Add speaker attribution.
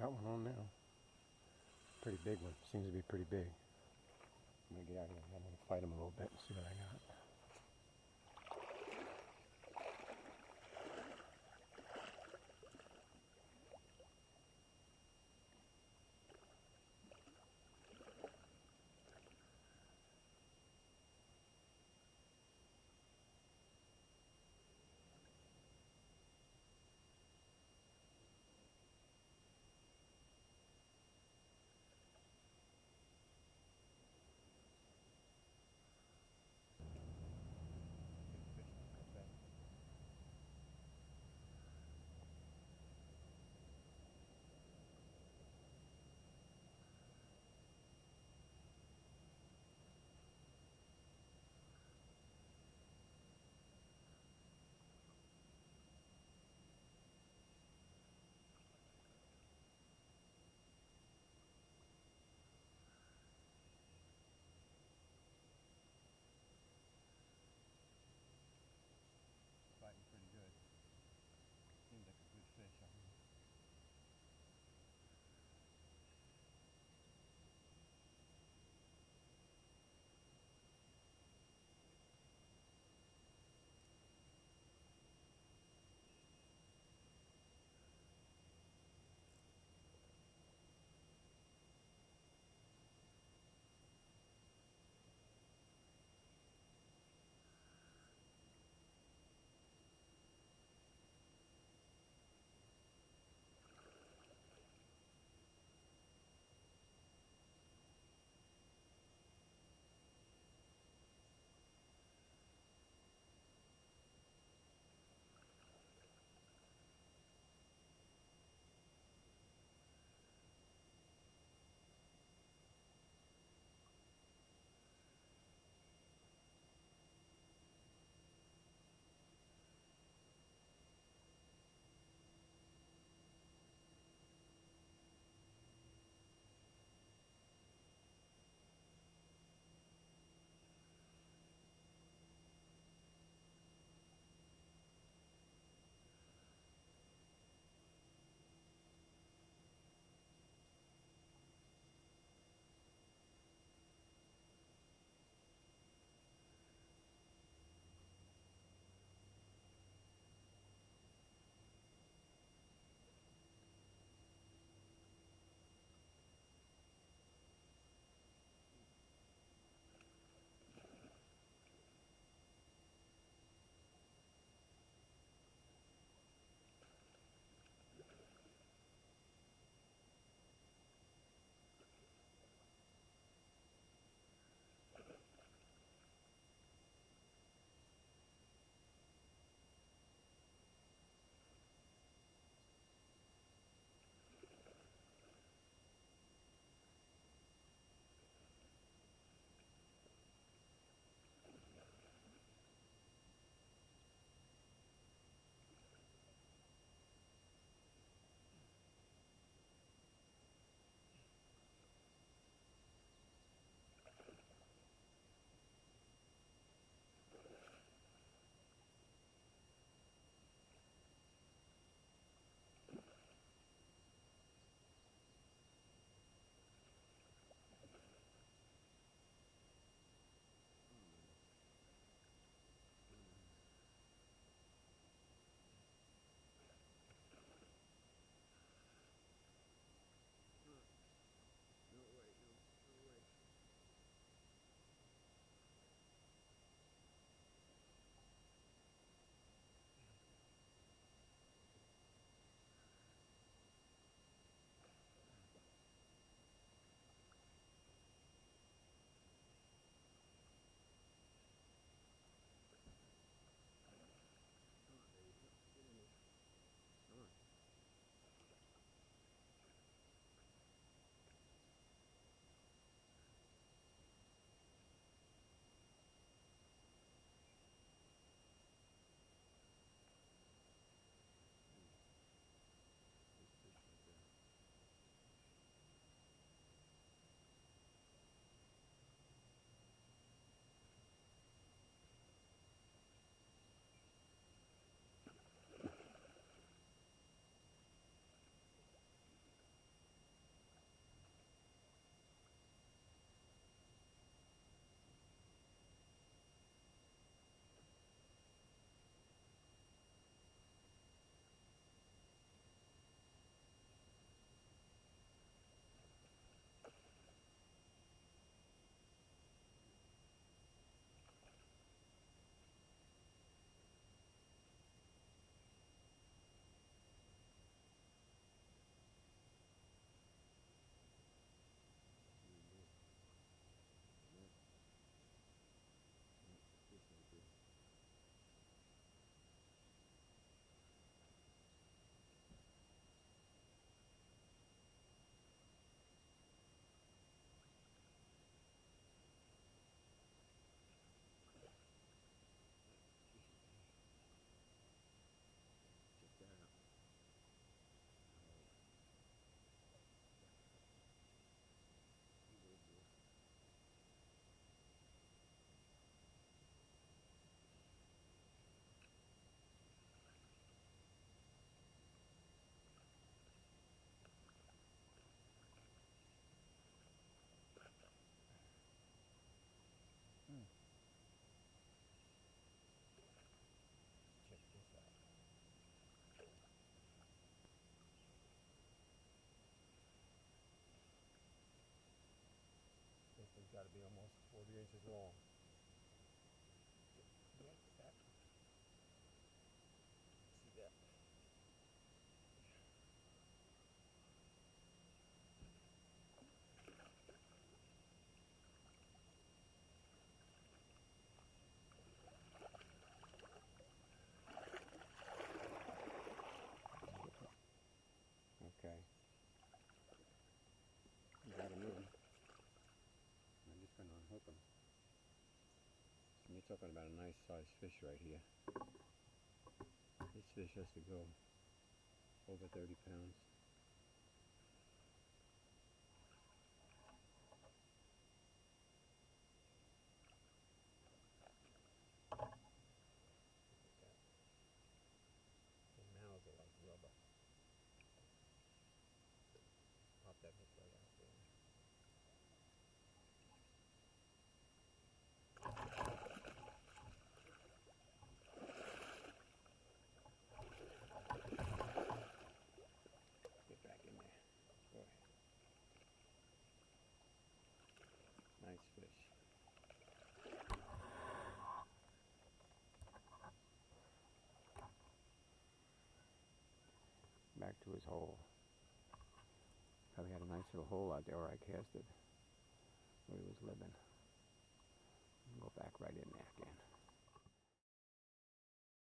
Speaker 1: Got one on now. Pretty big one. Seems to be pretty big. I'm gonna get out here. I'm gonna fight him a little bit and see what I got.
Speaker 2: Is long.
Speaker 3: Yeah, that. See that?
Speaker 2: Okay. You got him in. I'm just gonna unhook him. And you're talking about a nice sized fish right here. This fish has to go over 30 pounds.
Speaker 3: The mouths are like rubber. Pop that hook right out there.
Speaker 2: Get back in there. Boy. Nice fish. Back to his hole. Probably had a nice little hole out there where I cast it. Where he was living. Go back right in there again.